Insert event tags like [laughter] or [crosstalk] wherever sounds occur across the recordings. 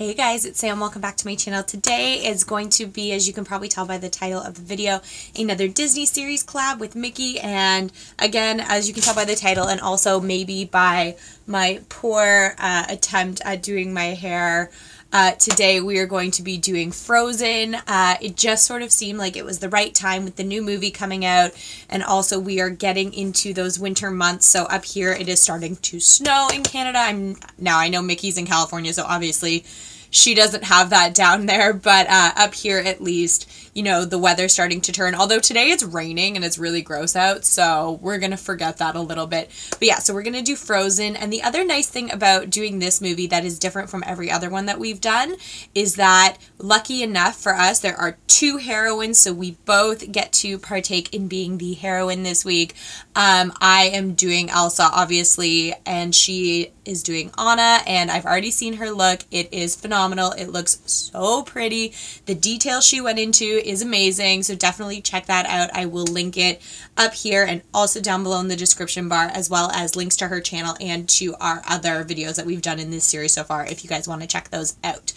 Hey guys, it's Sam. Welcome back to my channel. Today is going to be, as you can probably tell by the title of the video, another Disney series collab with Micki. And again, as you can tell by the title and also maybe by my poor uh, attempt at doing my hair, uh, today we are going to be doing Frozen. Uh, it just sort of seemed like it was the right time with the new movie coming out, and also we are getting into those winter months. So up here it is starting to snow in Canada. I'm now I know Micki's in California, so obviously she doesn't have that down there, but uh, up here at least, you know, the weather's starting to turn. Although today it's raining and it's really gross out, so we're going to forget that a little bit. But yeah, so we're going to do Frozen. And the other nice thing about doing this movie that is different from every other one that we've done is that, lucky enough for us, there are two heroines, so we both get to partake in being the heroine this week. Um, I am doing Elsa, obviously, and she is doing Anna, and I've already seen her look. It is phenomenal. It looks so pretty. The detail she went into is amazing, so definitely check that out. I will link it up here and also down below in the description bar, as well as links to her channel and to our other videos that we've done in this series so far, if you guys want to check those out.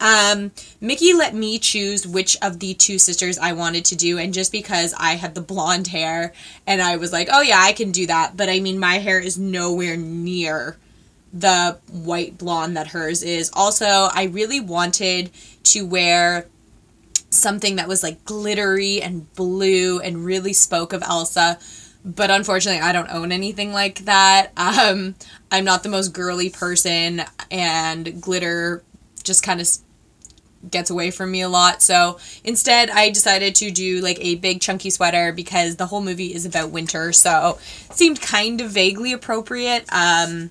Um, Micki let me choose which of the two sisters I wanted to do, and just because I had the blonde hair, and I was like, oh yeah, I can do that, but I mean, my hair is nowhere near the white blonde that hers is. Also, I really wanted to wear something that was like glittery and blue and really spoke of Elsa. But unfortunately, I don't own anything like that. [laughs] Um, I'm not the most girly person, and glitter just kind of gets away from me a lot. So instead, I decided to do like a big chunky sweater because the whole movie is about winter. So seemed kind of vaguely appropriate. Um,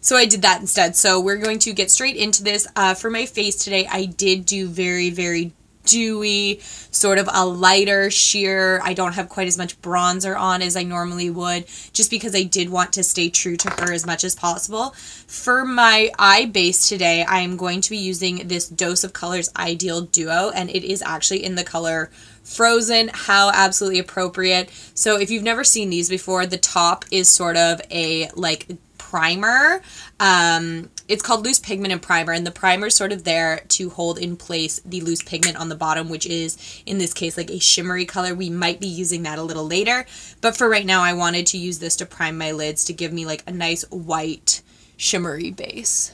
so I did that instead. So we're going to get straight into this. Uh, for my face today, I did do very, very dewy, sort of a lighter sheer. I don't have quite as much bronzer on as I normally would, just because I did want to stay true to her as much as possible. For my eye base today, I am going to be using this Dose of Colors Eyedeal Duo, and it is actually in the color Frozen, how absolutely appropriate. So if you've never seen these before, the top is sort of a like primer. Um, it's called loose pigment and primer, and the primer is sort of there to hold in place the loose pigment on the bottom, which is, in this case, like a shimmery color. We might be using that a little later, but for right now, I wanted to use this to prime my lids to give me like a nice white shimmery base.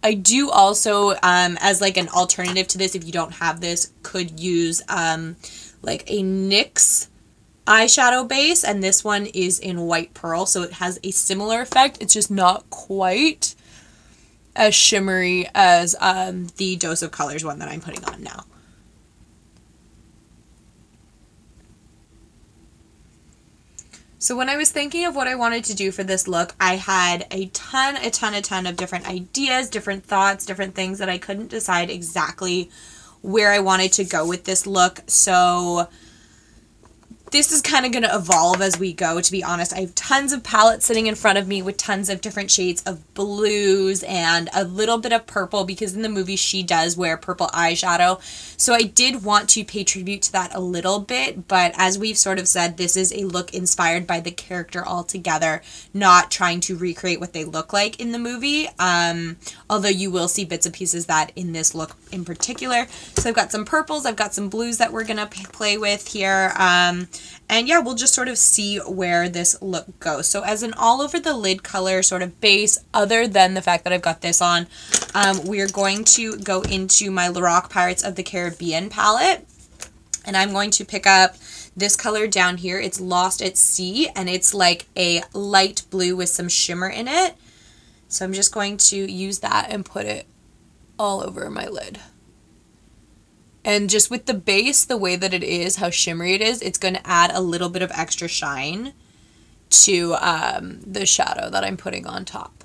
I do also, um, as like an alternative to this, if you don't have this, could use um, like a NYX eyeshadow base and this one is in white pearl so it has a similar effect it's just not quite as shimmery as um, the dose of colors one that I'm putting on now. So when I was thinking of what I wanted to do for this look, I had a ton, a ton, a ton of different ideas, different thoughts, different things that I couldn't decide exactly where I wanted to go with this look. So this is kind of going to evolve as we go, to be honest. I have tons of palettes sitting in front of me with tons of different shades of blues and a little bit of purple because in the movie she does wear purple eyeshadow. So I did want to pay tribute to that a little bit, but as we've sort of said, this is a look inspired by the character altogether, not trying to recreate what they look like in the movie. Um, although you will see bits and pieces that in this look in particular. So I've got some purples, I've got some blues that we're going to play with here. Um, and yeah, we'll just sort of see where this look goes. So as an all over the lid color sort of base, other than the fact that I've got this on, um, we're going to go into my Lorac Pirates of the Caribbean palette. And I'm going to pick up this color down here. It's Lost at Sea, and it's like a light blue with some shimmer in it. So I'm just going to use that and put it all over my lid. And just with the base, the way that it is, how shimmery it is, it's going to add a little bit of extra shine to um, the shadow that I'm putting on top.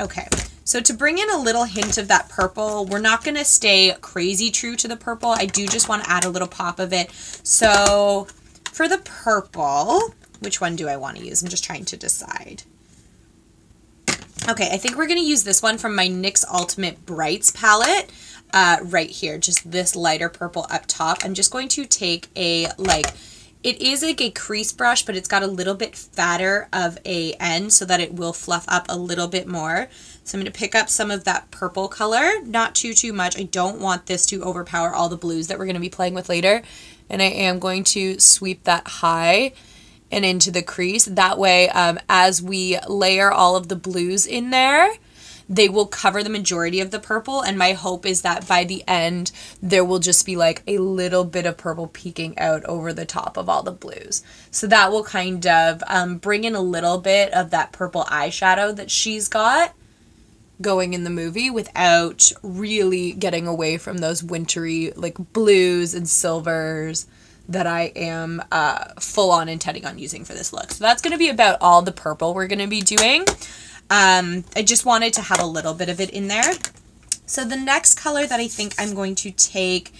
Okay, so to bring in a little hint of that purple, we're not going to stay crazy true to the purple. I do just want to add a little pop of it. So for the purple, which one do I want to use? I'm just trying to decide. Okay, I think we're going to use this one from my NYX Ultimate Brights palette. uh, right here, just this lighter purple up top. I'm just going to take a like, it is like a crease brush, but it's got a little bit fatter of a end so that it will fluff up a little bit more. So I'm going to pick up some of that purple color, not too, too much. I don't want this to overpower all the blues that we're going to be playing with later. And I am going to sweep that high and into the crease. That way, um, as we layer all of the blues in there, they will cover the majority of the purple. And my hope is that by the end, there will just be like a little bit of purple peeking out over the top of all the blues. So that will kind of um, bring in a little bit of that purple eyeshadow that she's got going in the movie without really getting away from those wintry like blues and silvers that I am uh, full on intending on using for this look. So that's going to be about all the purple we're going to be doing. Um, I just wanted to have a little bit of it in there. So the next color that I think I'm going to take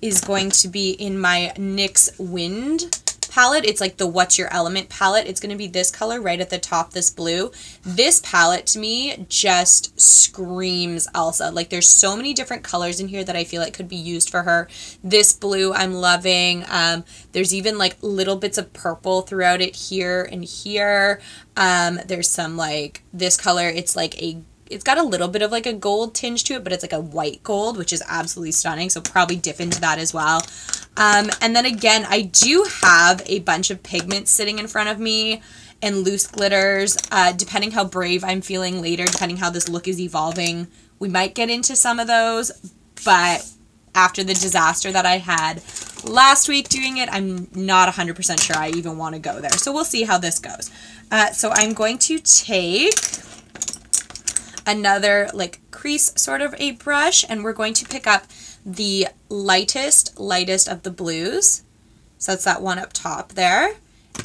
is going to be in my NYX Wind palette. It's like the What's Your Element palette. It's going to be this color right at the top, this blue. This palette to me just screams Elsa. Like there's so many different colors in here that I feel like could be used for her. This blue I'm loving. Um, there's even like little bits of purple throughout it here and here. Um, there's some like this color. It's like a it's got a little bit of like a gold tinge to it, but it's like a white gold, which is absolutely stunning. So probably dip into that as well. Um, and then again, I do have a bunch of pigments sitting in front of me and loose glitters. Uh, depending how brave I'm feeling later, depending how this look is evolving, we might get into some of those. But after the disaster that I had last week doing it, I'm not 100% sure I even want to go there. So we'll see how this goes. Uh, so I'm going to take another like crease sort of a brush and we're going to pick up the lightest, lightest of the blues. So that's that one up top there.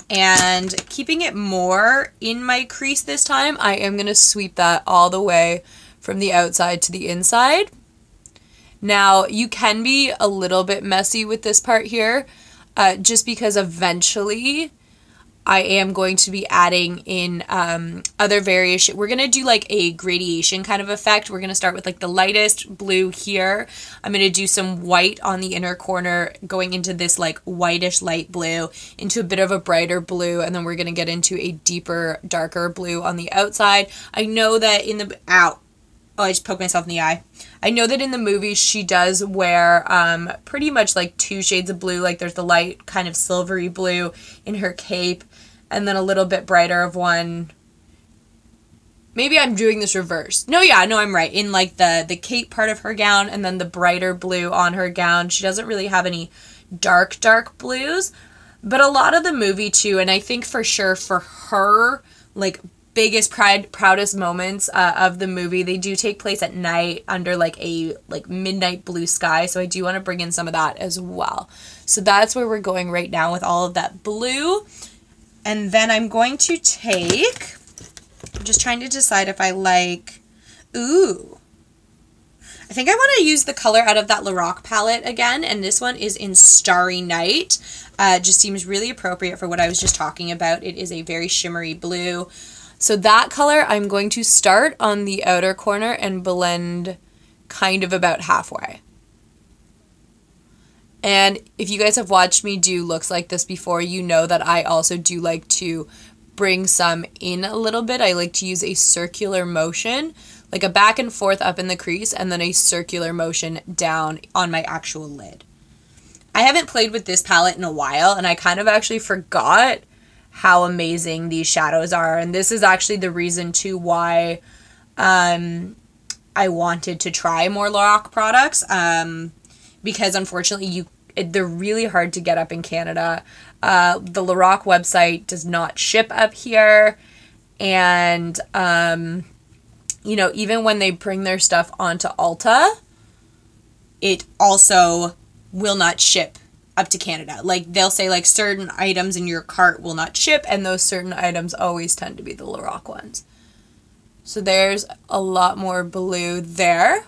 And keeping it more in my crease this time, I am going to sweep that all the way from the outside to the inside. Now, you can be a little bit messy with this part here, uh, just because eventually I am going to be adding in um, other variation. We're going to do like a gradation kind of effect. We're going to start with like the lightest blue here. I'm going to do some white on the inner corner going into this like whitish light blue into a bit of a brighter blue. And then we're going to get into a deeper, darker blue on the outside. I know that in the, out. Oh, I just poked myself in the eye. I know that in the movie she does wear um, pretty much like two shades of blue. Like there's the light kind of silvery blue in her cape and then a little bit brighter of one. Maybe I'm doing this reverse. No, yeah, no, I'm right. In like the the cape part of her gown and then the brighter blue on her gown. She doesn't really have any dark dark blues, but a lot of the movie too and I think for sure for her like biggest pride proudest moments uh, of the movie they do take place at night under like a like midnight blue sky so i do want to bring in some of that as well so that's where we're going right now with all of that blue and then I'm going to take, I'm just trying to decide if I like, ooh. I think I want to use the color out of that Lorac palette again, and this one is in Starry Night. Uh, just seems really appropriate for what I was just talking about. It is a very shimmery blue. So that color, I'm going to start on the outer corner and blend kind of about halfway. And if you guys have watched me do looks like this before, you know that I also do like to bring some in a little bit. I like to use a circular motion, like a back and forth up in the crease, and then a circular motion down on my actual lid. I haven't played with this palette in a while, and I kind of actually forgot how amazing these shadows are. And this is actually the reason too why um, I wanted to try more Lorac products. Um, because unfortunately you it, they're really hard to get up in Canada. Uh, the Lorac website does not ship up here. And, um, you know, even when they bring their stuff onto Ulta, it also will not ship up to Canada. Like they'll say like certain items in your cart will not ship and those certain items always tend to be the Lorac ones. So there's a lot more blue there.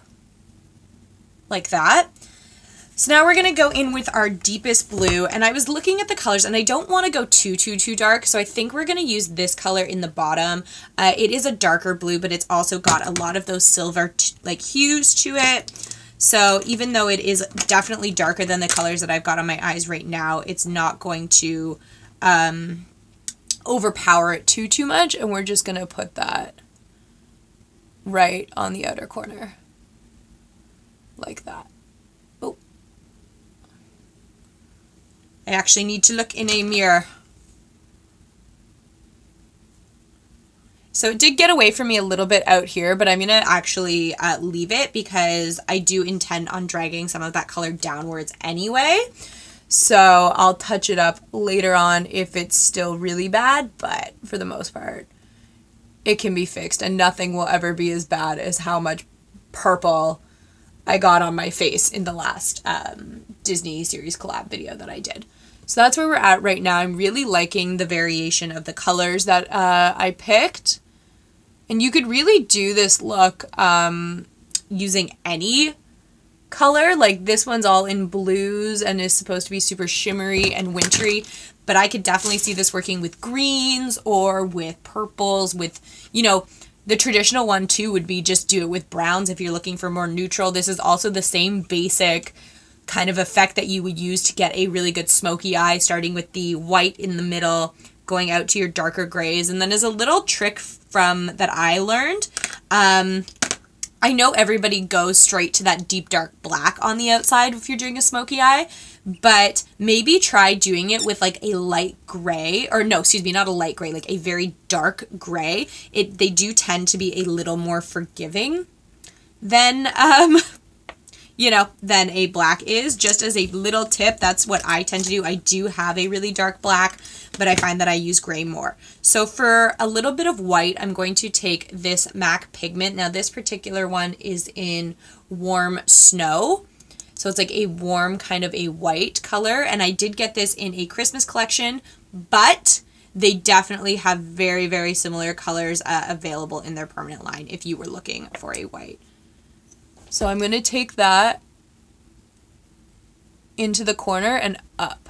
Like that. So now we're going to go in with our deepest blue. And I was looking at the colors and I don't want to go too, too, too dark. So I think we're going to use this color in the bottom. Uh, it is a darker blue, but it's also got a lot of those silver like hues to it. So even though it is definitely darker than the colors that I've got on my eyes right now, it's not going to um, overpower it too, too much. And we're just going to put that right on the outer corner. Like that. I actually need to look in a mirror. So it did get away from me a little bit out here, but I'm going to actually uh, leave it because I do intend on dragging some of that color downwards anyway. So I'll touch it up later on if it's still really bad, but for the most part, it can be fixed and nothing will ever be as bad as how much purple I got on my face in the last um, Disney series collab video that I did. So that's where we're at right now. I'm really liking the variation of the colors that uh, I picked. And you could really do this look um, using any color. Like this one's all in blues and is supposed to be super shimmery and wintry. But I could definitely see this working with greens or with purples, with, you know, the traditional one too would be just do it with browns if you're looking for more neutral. This is also the same basic kind of effect that you would use to get a really good smoky eye, starting with the white in the middle, going out to your darker grays. And then as a little trick from that I learned, um, I know everybody goes straight to that deep dark black on the outside if you're doing a smoky eye, but maybe try doing it with like a light gray or no, excuse me, not a light gray, like a very dark gray. It they do tend to be a little more forgiving than um you know, than a black is. Just as a little tip, that's what I tend to do. I do have a really dark black, but I find that I use gray more. So for a little bit of white, I'm going to take this MAC pigment. Now this particular one is in Warm Snow. So it's like a warm kind of a white color. And I did get this in a Christmas collection, but they definitely have very, very similar colors uh, available in their permanent line if you were looking for a white. So I'm going to take that into the corner and up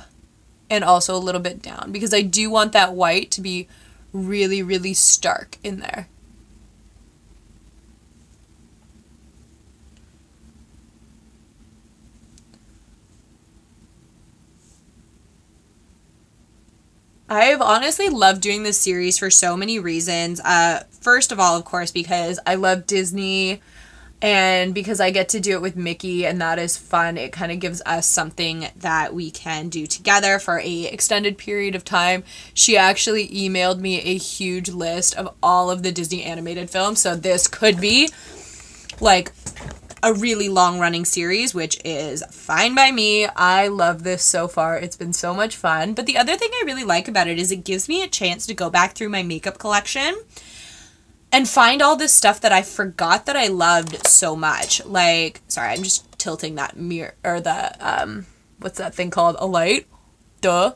and also a little bit down because I do want that white to be really, really stark in there. I've honestly loved doing this series for so many reasons. Uh, first of all, of course, because I love Disney and because I get to do it with Micki and that is fun, it kind of gives us something that we can do together for a extended period of time. She actually emailed me a huge list of all of the Disney animated films, so this could be like a really long running series, which is fine by me. I love this so far. It's been so much fun. But the other thing I really like about it is it gives me a chance to go back through my makeup collection and find all this stuff that I forgot that I loved so much. Like, sorry, I'm just tilting that mirror or the um what's that thing called? A light? Duh.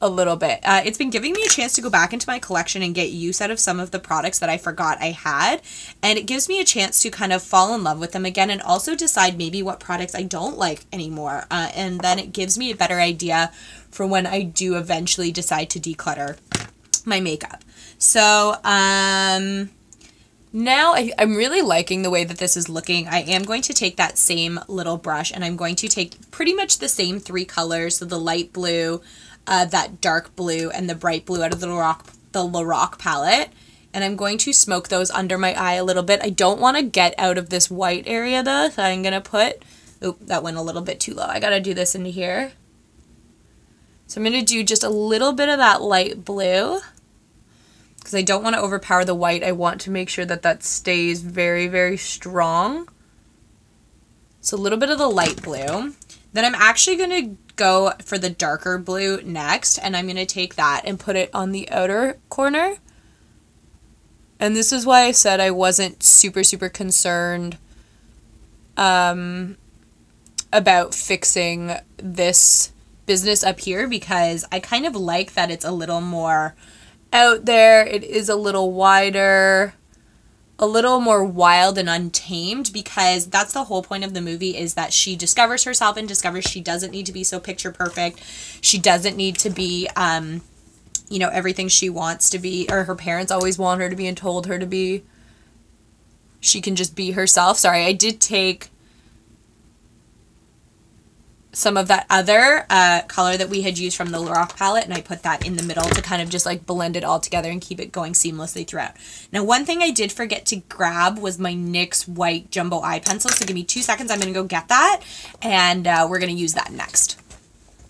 A little bit. Uh, it's been giving me a chance to go back into my collection and get use out of some of the products that I forgot I had. And it gives me a chance to kind of fall in love with them again and also decide maybe what products I don't like anymore. Uh, and then it gives me a better idea for when I do eventually decide to declutter my makeup. So, um, now I, am really liking the way that this is looking. I am going to take that same little brush and I'm going to take pretty much the same three colors. So the light blue, uh, that dark blue, and the bright blue out of the Lorac, the Lorac palette. And I'm going to smoke those under my eye a little bit. I don't want to get out of this white area though. So I'm going to put, oop, that went a little bit too low. I got to do this into here. So I'm going to do just a little bit of that light blue because I don't want to overpower the white. I want to make sure that that stays very, very strong. So a little bit of the light blue. Then I'm actually going to go for the darker blue next, and I'm going to take that and put it on the outer corner. And this is why I said I wasn't super, super concerned um, about fixing this business up here because I kind of like that it's a little more out there. It is a little wider, a little more wild and untamed because that's the whole point of the movie is that she discovers herself and discovers she doesn't need to be so picture perfect. She doesn't need to be um you know everything she wants to be or her parents always want her to be and told her to be. She can just be herself. Sorry, I did take some of that other uh, color that we had used from the Lorac palette and I put that in the middle to kind of just like blend it all together and keep it going seamlessly throughout. Now one thing I did forget to grab was my NYX white jumbo eye pencil so give me two seconds I'm going to go get that and uh, we're going to use that next.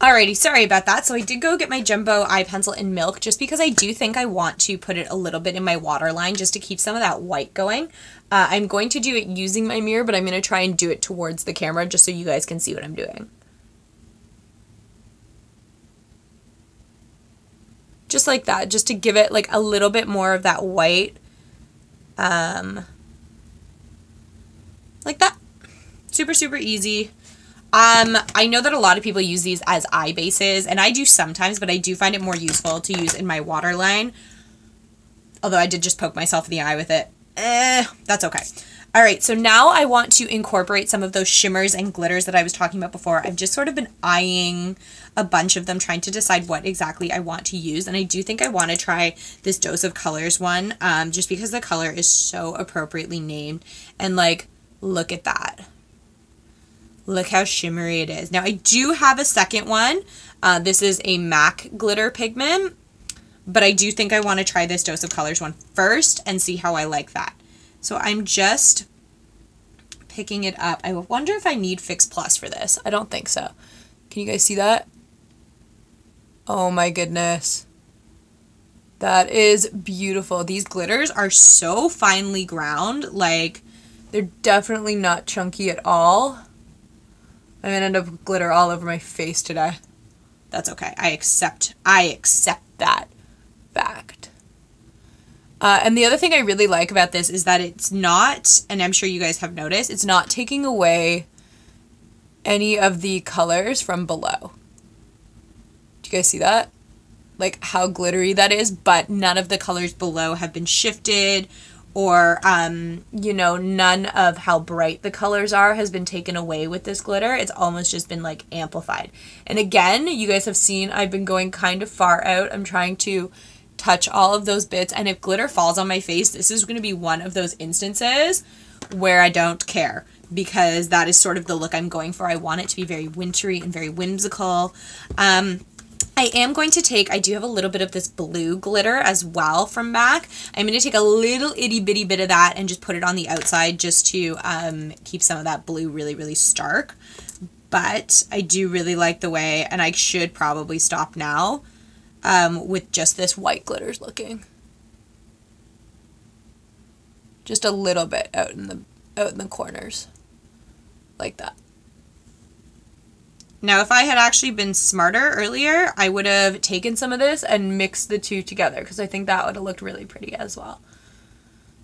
Alrighty, sorry about that. So I did go get my jumbo eye pencil in milk just because I do think I want to put it a little bit in my waterline just to keep some of that white going. Uh, I'm going to do it using my mirror, but I'm going to try and do it towards the camera just so you guys can see what I'm doing. Just like that, just to give it like a little bit more of that white. Um, like that. Super, super easy. Um, I know that a lot of people use these as eye bases, and I do sometimes, but I do find it more useful to use in my waterline. Although I did just poke myself in the eye with it. Eh, that's okay. All right, so now I want to incorporate some of those shimmers and glitters that I was talking about before. I've just sort of been eyeing a bunch of them, trying to decide what exactly I want to use. And I do think I want to try this Dose of Colors one, um, just because the color is so appropriately named. And like, look at that. Look how shimmery it is. Now, I do have a second one. Uh, this is a MAC glitter pigment, but I do think I want to try this Dose of Colors one first and see how I like that. So I'm just picking it up. I wonder if I need Fix Plus for this. I don't think so. Can you guys see that? Oh my goodness. That is beautiful. These glitters are so finely ground. Like, they're definitely not chunky at all. I'm gonna end up with glitter all over my face today. That's okay. I accept. I accept that fact. Uh, and the other thing I really like about this is that it's not, and I'm sure you guys have noticed, it's not taking away any of the colors from below. Do you guys see that? Like how glittery that is, but none of the colors below have been shifted or um, you know, none of how bright the colors are has been taken away with this glitter. It's almost just been like amplified. And again, you guys have seen I've been going kind of far out. I'm trying to touch all of those bits. And if glitter falls on my face, this is going to be one of those instances where I don't care because that is sort of the look I'm going for. I want it to be very wintry and very whimsical. Um, I am going to take, I do have a little bit of this blue glitter as well from MAC. I'm going to take a little itty bitty bit of that and just put it on the outside just to um, keep some of that blue really, really stark. But I do really like the way, and I should probably stop now um, with just this white glitters looking. Just a little bit out in the out in the corners. Like that. Now, if I had actually been smarter earlier, I would have taken some of this and mixed the two together because I think that would have looked really pretty as well.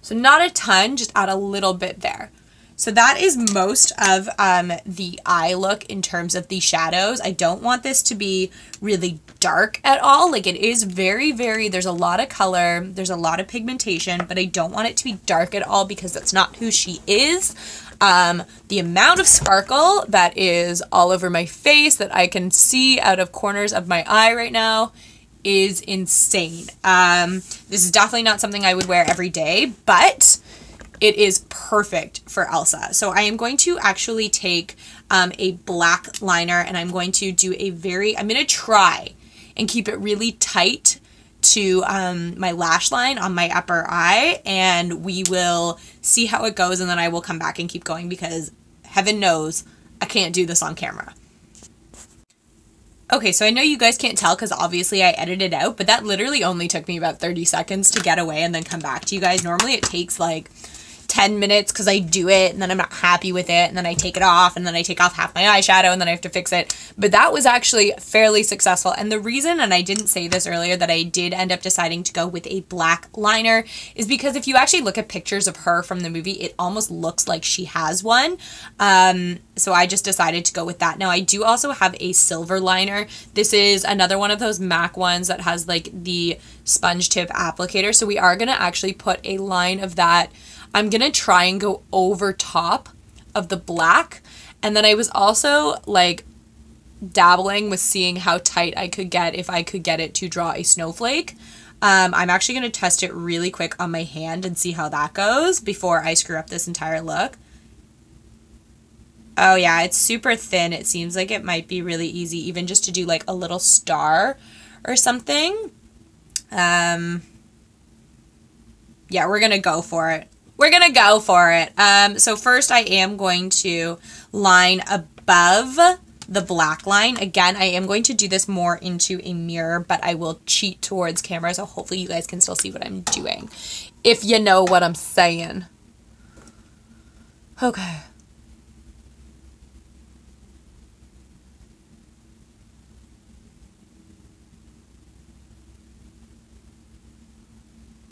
So not a ton, just add a little bit there. So that is most of um, the eye look in terms of the shadows. I don't want this to be really dark at all. Like it is very, very, there's a lot of color, there's a lot of pigmentation, but I don't want it to be dark at all because that's not who she is. Um, the amount of sparkle that is all over my face that I can see out of corners of my eye right now is insane. Um, this is definitely not something I would wear every day, but it is perfect for Elsa. So I am going to actually take um, a black liner and I'm going to do a very, I'm going to try and keep it really tight to um, my lash line on my upper eye and we will see how it goes and then I will come back and keep going because heaven knows I can't do this on camera. Okay, so I know you guys can't tell because obviously I edited out, but that literally only took me about 30 seconds to get away and then come back to you guys. Normally it takes like 10 minutes because I do it and then I'm not happy with it and then I take it off and then I take off half my eyeshadow and then I have to fix it. But that was actually fairly successful. And the reason, and I didn't say this earlier, that I did end up deciding to go with a black liner is because if you actually look at pictures of her from the movie, it almost looks like she has one. Um, so I just decided to go with that. Now I do also have a silver liner. This is another one of those MAC ones that has like the sponge tip applicator. So we are going to actually put a line of that I'm going to try and go over top of the black. And then I was also like dabbling with seeing how tight I could get if I could get it to draw a snowflake. Um, I'm actually going to test it really quick on my hand and see how that goes before I screw up this entire look. Oh yeah, it's super thin. It seems like it might be really easy even just to do like a little star or something. Um, yeah, we're going to go for it. We're going to go for it. Um, so first I am going to line above the black line. Again, I am going to do this more into a mirror, but I will cheat towards camera, so hopefully you guys can still see what I'm doing. If you know what I'm saying. Okay.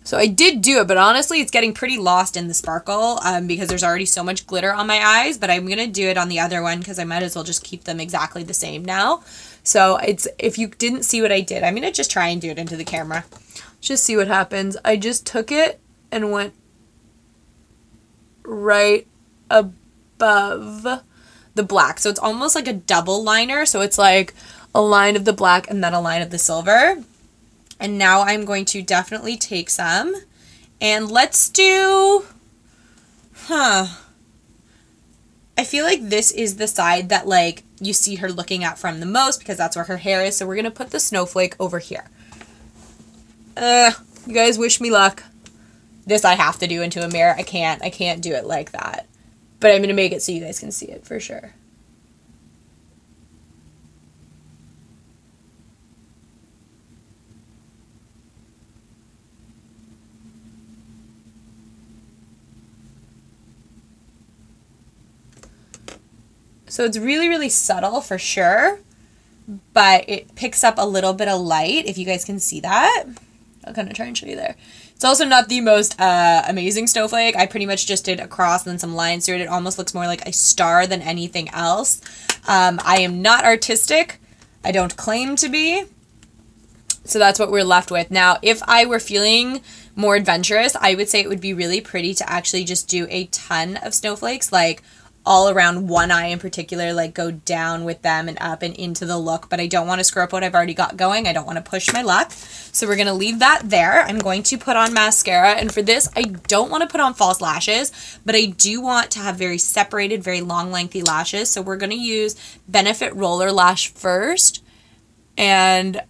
So I did do it, but honestly, it's getting pretty lost in the sparkle um, because there's already so much glitter on my eyes, but I'm going to do it on the other one because I might as well just keep them exactly the same now. So it's if you didn't see what I did, I'm going to just try and do it into the camera. Just see what happens. I just took it and went right above the black. So it's almost like a double liner. So it's like a line of the black and then a line of the silver. And now I'm going to definitely take some. And let's do, huh. I feel like this is the side that like you see her looking at from the most because that's where her hair is. So we're going to put the snowflake over here. Uh, you guys wish me luck. This I have to do into a mirror. I can't, I can't do it like that. But I'm going to make it so you guys can see it for sure. So it's really, really subtle for sure, but it picks up a little bit of light, if you guys can see that. I'll kind of try and show you there. It's also not the most uh, amazing snowflake. I pretty much just did a cross and then some lines through it. It almost looks more like a star than anything else. Um, I am not artistic. I don't claim to be. So that's what we're left with. Now, if I were feeling more adventurous, I would say it would be really pretty to actually just do a ton of snowflakes, like all around one eye in particular, like go down with them and up and into the look, but I don't want to screw up what I've already got going. I don't want to push my luck. So we're going to leave that there. I'm going to put on mascara. And for this, I don't want to put on false lashes, but I do want to have very separated, very long, lengthy lashes. So we're going to use Benefit Roller Lash first. And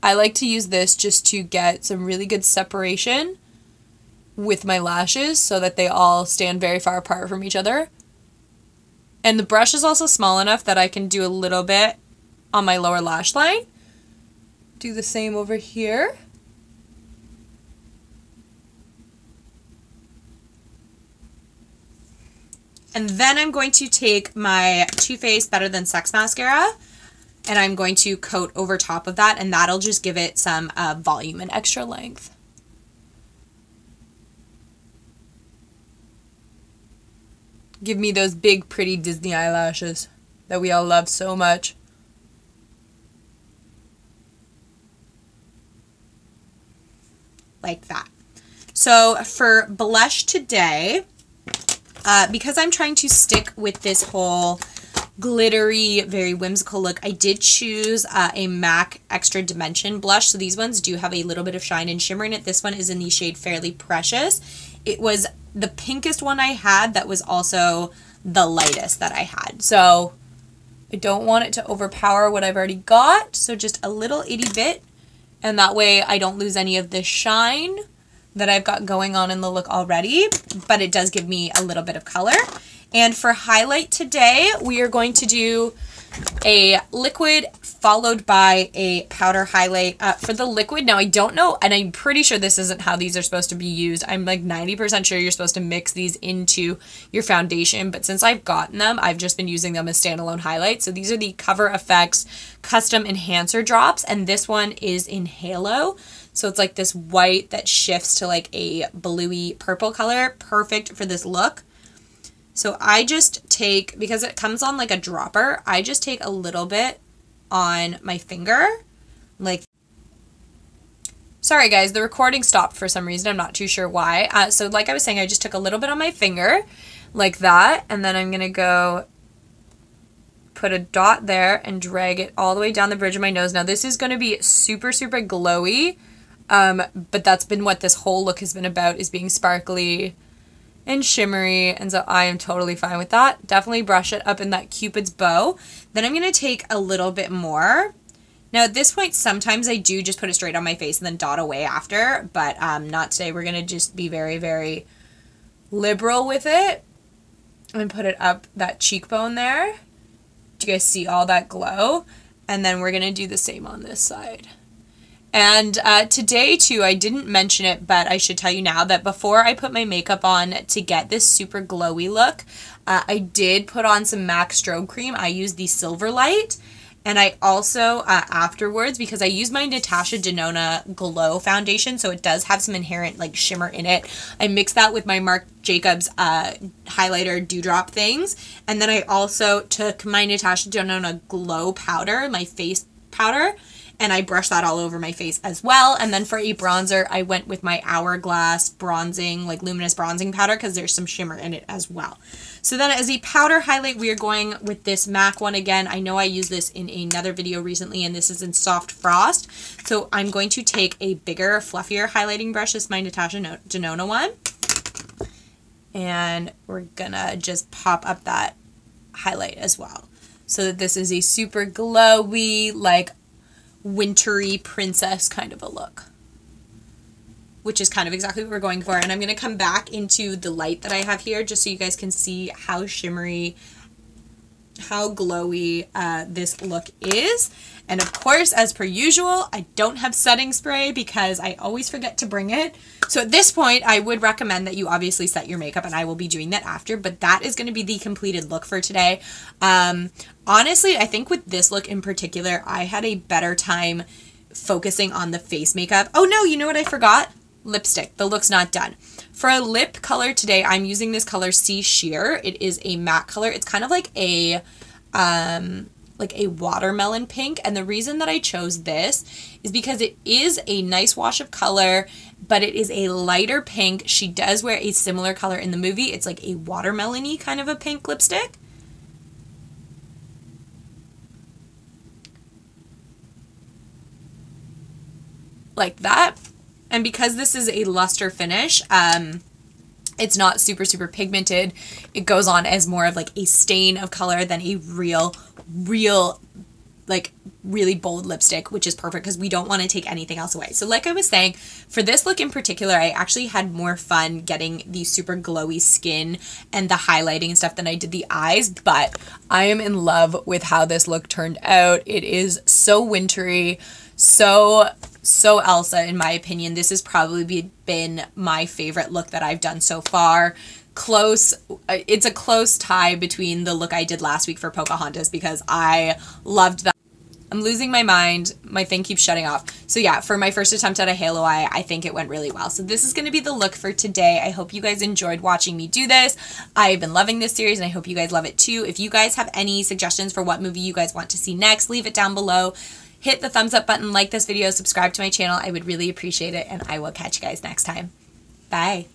I like to use this just to get some really good separation with my lashes so that they all stand very far apart from each other. And the brush is also small enough that I can do a little bit on my lower lash line. Do the same over here. And then I'm going to take my Too Faced Better Than Sex mascara and I'm going to coat over top of that and that'll just give it some uh, volume and extra length. Give me those big, pretty Disney eyelashes that we all love so much. Like that. So for blush today, uh, because I'm trying to stick with this whole glittery, very whimsical look, I did choose uh, a MAC Extra Dimension blush. So these ones do have a little bit of shine and shimmer in it. This one is in the shade Fairly Precious. It was the pinkest one I had that was also the lightest that I had. So I don't want it to overpower what I've already got. So just a little itty bit. And that way I don't lose any of the shine that I've got going on in the look already. But it does give me a little bit of color. And for highlight today, we are going to do a liquid followed by a powder highlight. Uh, for the liquid, now I don't know, and I'm pretty sure this isn't how these are supposed to be used. I'm like 90% sure you're supposed to mix these into your foundation, but since I've gotten them, I've just been using them as standalone highlights. So these are the Cover FX Custom Enhancer Drops, and this one is in Halo. So it's like this white that shifts to like a bluey purple color. Perfect for this look. So I just take, because it comes on like a dropper, I just take a little bit on my finger. Like, sorry guys, the recording stopped for some reason. I'm not too sure why. Uh, so like I was saying, I just took a little bit on my finger like that. And then I'm going to go put a dot there and drag it all the way down the bridge of my nose. Now this is going to be super, super glowy. Um, but that's been what this whole look has been about is being sparkly and shimmery, and so I am totally fine with that. Definitely brush it up in that cupid's bow. Then I'm going to take a little bit more. Now at this point, sometimes I do just put it straight on my face and then dot away after, but um, not today. We're going to just be very, very liberal with it and put it up that cheekbone there. Do you guys see all that glow? And then we're going to do the same on this side. And uh, today, too, I didn't mention it, but I should tell you now that before I put my makeup on to get this super glowy look, uh, I did put on some MAC Strobe Cream. I used the Silver Light. And I also, uh, afterwards, because I use my Natasha Denona Glow Foundation, so it does have some inherent, like, shimmer in it. I mixed that with my Marc Jacobs uh, highlighter dewdrop things. And then I also took my Natasha Denona Glow Powder, my face powder, and I brushed that all over my face as well. And then for a bronzer, I went with my Hourglass bronzing, like luminous bronzing powder because there's some shimmer in it as well. So then as a powder highlight, we are going with this MAC one again. I know I used this in another video recently and this is in Soft Frost. So I'm going to take a bigger, fluffier highlighting brush. This is my Natasha Denona one. And we're gonna just pop up that highlight as well. So that this is a super glowy, like wintry princess kind of a look which is kind of exactly what we're going for. And I'm going to come back into the light that I have here just so you guys can see how shimmery, how glowy uh, this look is. And of course, as per usual, I don't have setting spray because I always forget to bring it. So at this point, I would recommend that you obviously set your makeup and I will be doing that after, but that is going to be the completed look for today. Um, honestly, I think with this look in particular, I had a better time focusing on the face makeup. Oh no, you know what I forgot? Lipstick. The look's not done. For a lip color today, I'm using this color See Sheer. It is a matte color. It's kind of like a um, like a watermelon pink. And the reason that I chose this is because it is a nice wash of color, but it is a lighter pink. She does wear a similar color in the movie. It's like a watermelony kind of a pink lipstick. like that. And because this is a luster finish, um, it's not super, super pigmented. It goes on as more of like a stain of color than a real, real, like really bold lipstick, which is perfect because we don't want to take anything else away. So like I was saying, for this look in particular, I actually had more fun getting the super glowy skin and the highlighting and stuff than I did the eyes, but I am in love with how this look turned out. It is so wintry, so so Elsa in my opinion. This has probably been my favorite look that I've done so far. Close, uh, it's a close tie between the look I did last week for Pocahontas because I loved that. I'm losing my mind. My thing keeps shutting off. So yeah, for my first attempt at a halo eye, I think it went really well. So this is going to be the look for today. I hope you guys enjoyed watching me do this. I've been loving this series and I hope you guys love it too. If you guys have any suggestions for what movie you guys want to see next, leave it down below hit the thumbs up button, like this video, subscribe to my channel. I would really appreciate it, and I will catch you guys next time. Bye.